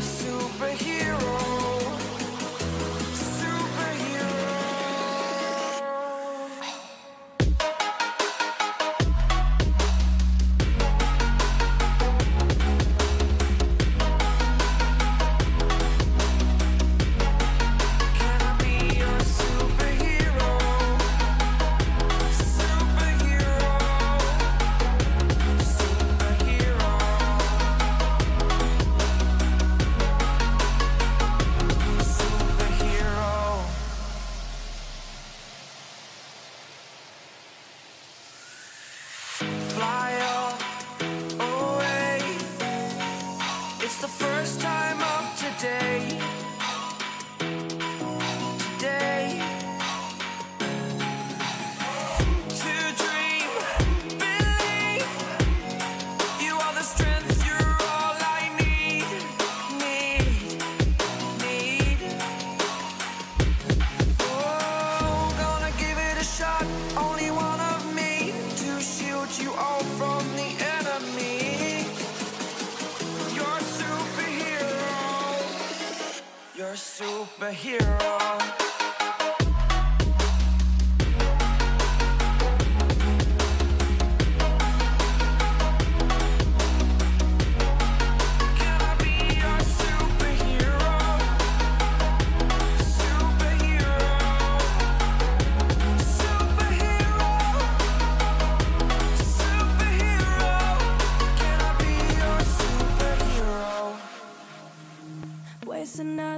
superhero. superhero.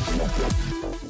フフフ。